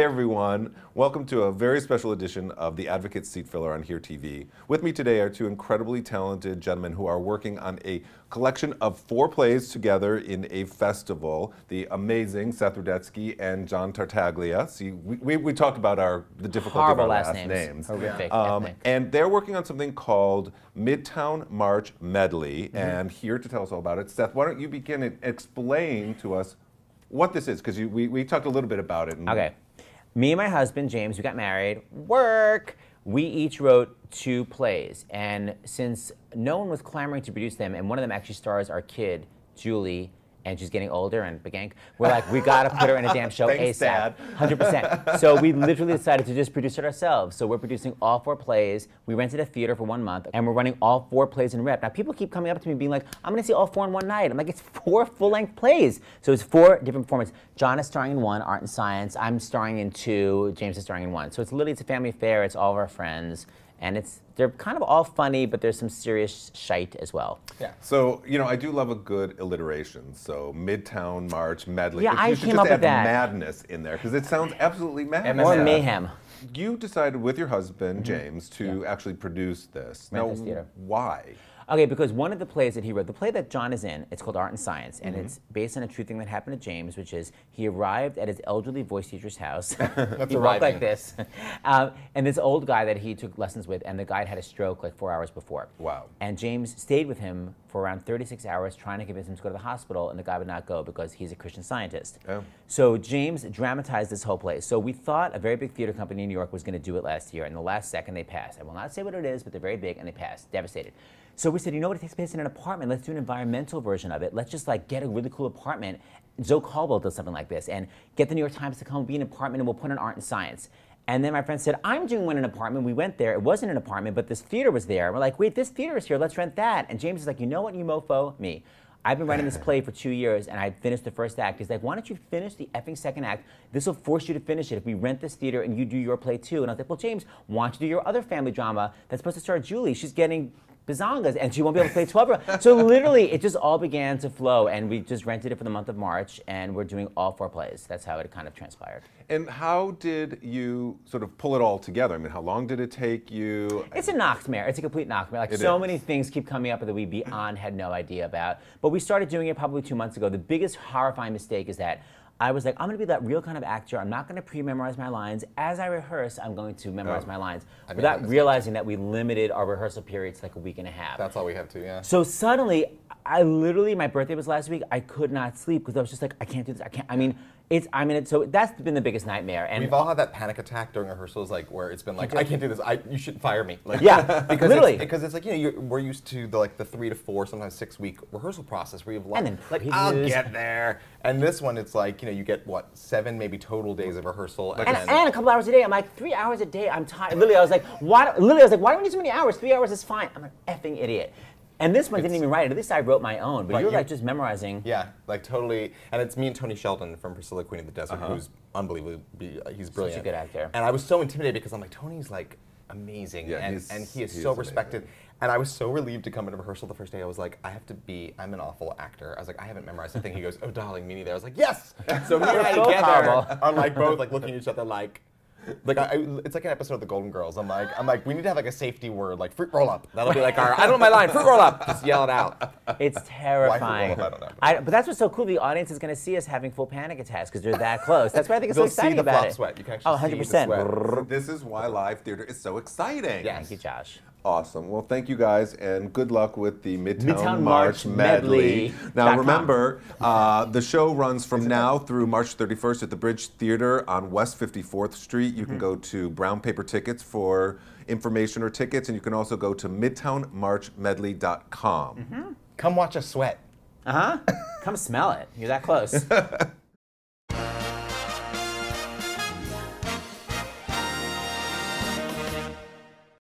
Hey everyone, welcome to a very special edition of the Advocate Seat Filler on Here TV. With me today are two incredibly talented gentlemen who are working on a collection of four plays together in a festival. The amazing Seth Rudetsky and John Tartaglia. See, we, we, we talked about our the difficulty Horrible of our last last names. names. Horrific, Um, and they're working on something called Midtown March Medley. Mm-hmm. And here to tell us all about it, Seth, why don't you begin and explain to us what this is? Because we, we talked a little bit about it. and- Okay. Me and my husband, James, we got married. Work. We each wrote two plays. And since no one was clamoring to produce them, and one of them actually stars our kid, Julie, and she's getting older and begank, we're like, we gotta put her in a damn show Thanks, ASAP. Dad. 100%. So we literally decided to just produce it ourselves. So we're producing all four plays. We rented a theater for one month, and we're running all four plays in rep. Now, people keep coming up to me being like, I'm gonna see all four in one night. I'm like, it's four full length plays. So it's four different performances. John is starring in one, Art and Science. I'm starring in two, James is starring in one. So it's literally, it's a family affair. It's all of our friends. And it's, they're kind of all funny, but there's some serious shite as well. Yeah. So, you know, I do love a good alliteration. So, Midtown March Medley. Yeah, If I you should came just up with that. madness in there because it sounds absolutely mad. Or mayhem. You decided with your husband, mm-hmm. James, to actually produce this. Rent now, theater. why? Okay, because one of the plays that he wrote, the play that John is in, it's called Art and Science, and Mm-hmm. it's based on a true thing that happened to James, which is he arrived at his elderly voice teacher's house. he walked like this, um, and this old guy that he took lessons with, and the guy had a stroke like four hours before. Wow. And James stayed with him for around 36 hours, trying to convince him to go to the hospital, and the guy would not go because he's a Christian scientist. Oh. So James dramatized this whole play. So we thought a very big theater company in New York was going to do it last year, and the last second they passed. I will not say what it is, but they're very big, and they passed. Devastated. So we said, you know what? It takes place in an apartment. Let's do an environmental version of it. Let's just like get a really cool apartment. Zoe Caldwell does something like this, and get the New York Times to come be an apartment, and we'll put in art and science. And then my friend said, I'm doing one in an apartment. We went there. It wasn't an apartment, but this theater was there. We're like, wait, this theater is here. Let's rent that. And James is like, you know what, you mofo? Me. I've been writing this play for two years and I finished the first act. He's like, why don't you finish the effing second act? This will force you to finish it if we rent this theater and you do your play too. And I was like, well, James, why don't you do your other family drama that's supposed to star Julie? She's getting bazongas and she won't be able to play 12 year So literally, it just all began to flow and we just rented it for the month of March and we're doing all four plays. That's how it kind of transpired. And how did you sort of pull it all together? I mean, how long did it take you? It's a nightmare. It's a complete nightmare. Like It so is. many things keep coming up that we beyond had no idea about. But we started doing it probably two months ago. The biggest horrifying mistake is that I was like, I'm gonna be that real kind of actor. I'm not gonna pre-memorize my lines. As I rehearse, I'm going to memorize Oh. my lines that without realizing that we limited our rehearsal period to like a week and a half. That's all we have to, yeah. So suddenly, I literally, my birthday was last week. I could not sleep because I was just like, I can't do this. I can't. I mean, it's. I mean, it's, so that's been the biggest nightmare. And We've all had that panic attack during rehearsals, like where it's been like, I can't do this. I, you should fire me. Like, Yeah, because literally. It's, because it's like you know, you're, we're used to the like the three to four, sometimes six week rehearsal process where you have And then like I'll get there, and this one it's like you know you get what seven maybe total days of rehearsal, and, and, then and a couple hours a day. I'm like, three hours a day. I'm tired. Literally, I was like, why? Literally, I was like, why do we need so many hours? Three hours is fine. I'm an effing idiot. And this one didn't even write it. At least I wrote my own. But Right, you were you- like just memorizing. yeah, like totally. And it's me and Tony Sheldon from Priscilla Queen of the Desert, who's unbelievably be- uh, he's brilliant, good actor. And I was so intimidated because I'm like Tony's like amazing, Yeah, and, he's- and he is he so is respected. amazing. And I was so relieved to come into rehearsal the first day. I was like, I have to be. I'm an awful actor. I was like, I haven't memorized a thing. He goes, Oh, darling, me neither. I was like, Yes. So we and I both together horrible. are like both like looking at each other like. Like I, I- it's like an episode of The Golden Girls. I'm like, I'm like, we need to have like a safety word, like fruit roll up. That'll be like our. I don't know my line. Fruit roll up. Just yell it out. It's terrifying. roll up? I don't know. I- but that's what's so cool. The audience is going to see us having full panic attacks because they're that close. That's why I think it's They'll so see exciting the about flop it. sweat. You can actually oh, see 100%. the sweat. This is why live theater is so exciting. Yes. Thank you, Josh. Awesome. Well, thank you guys, and good luck with the Midtown, Midtown March, March Medley. Medley Now, remember, uh, the show runs from now through March 31st at the Bridge Theater on West 54th Street. You can Mm-hmm. go to Brown Paper Tickets for information or tickets, and you can also go to midtownmarchmedley.com. Mm-hmm. Come watch us sweat. Uh huh. Come smell it. You're that close.